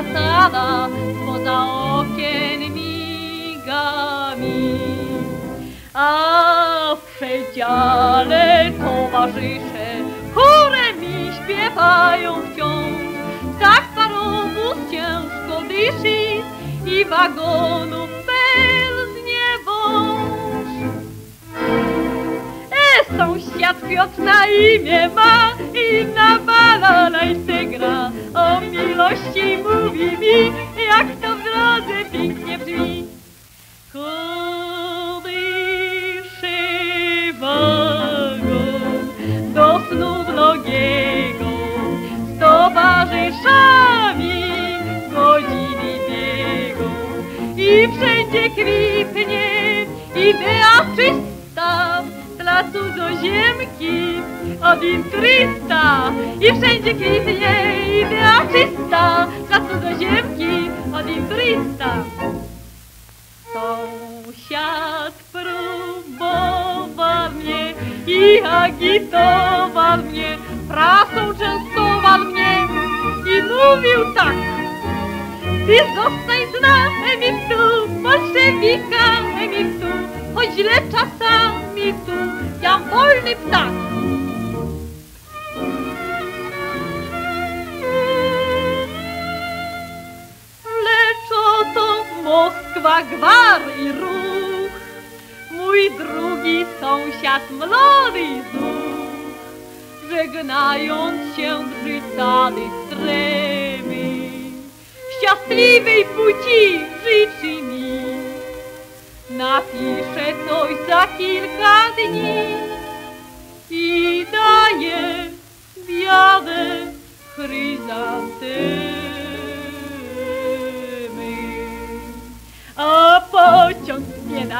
rozjasana, poza okien miga mi. A w przedziale towarzysze chórem mi śpiewają wciąż. Tak parowóz ciężko dyszy i wagonów pełznie wąż. E, sąsiad Piotr na imię ma i na balalajce gra. Miłości mówi mi, jak to w drodze pięknie brzmi. Kołyszy wagon do snu mnogiego z towarzyszami godziny biegą i wszędzie kwitnie idea czysta dla cudzoziemki od intrysta i wszędzie kwitnie idea czysta Sąsiad próbował mnie i agitował mnie, prasą częstował mnie i mówił tak. Ty zostań z nami tu, bolszewika mi tu, choć źle czasami tu, jam wolny ptak. Moskwa, gwar i mój drugi sąsiad młody zuch, żegnając się brzydany stremy, szczęśliwej płci życzy mi. Napiszę coś za kilka dni i daję białe chryzantemy.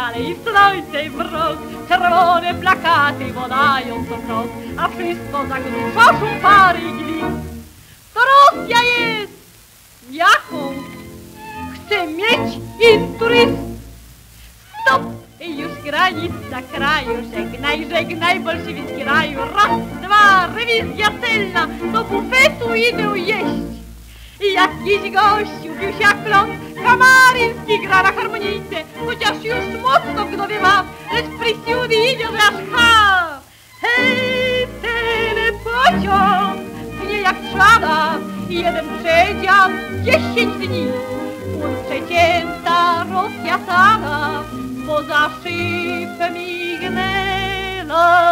Dalej w słońce i mrok, czerwone plakaty wodają co krok, a wszystko za grubszą pary i gwizd. To Rosja jest! Jaką? Chcę mieć inturyst. Stop! I już granica kraju, żegnaj, żegnaj bolszewicki raju. Raz, dwa, rewizja celna, do bufetu idę jeść. I jakiś gościu bił się kląt, Kamaryński gra na harmonijce, chociaż już mocno w głowie mam, lecz przysjudy idzie, że aż! Hej, ten pociąg mnie jak szada, jeden przedział dziesięć dni. On przecięta rozpiasana, poza szyfem i gnelami.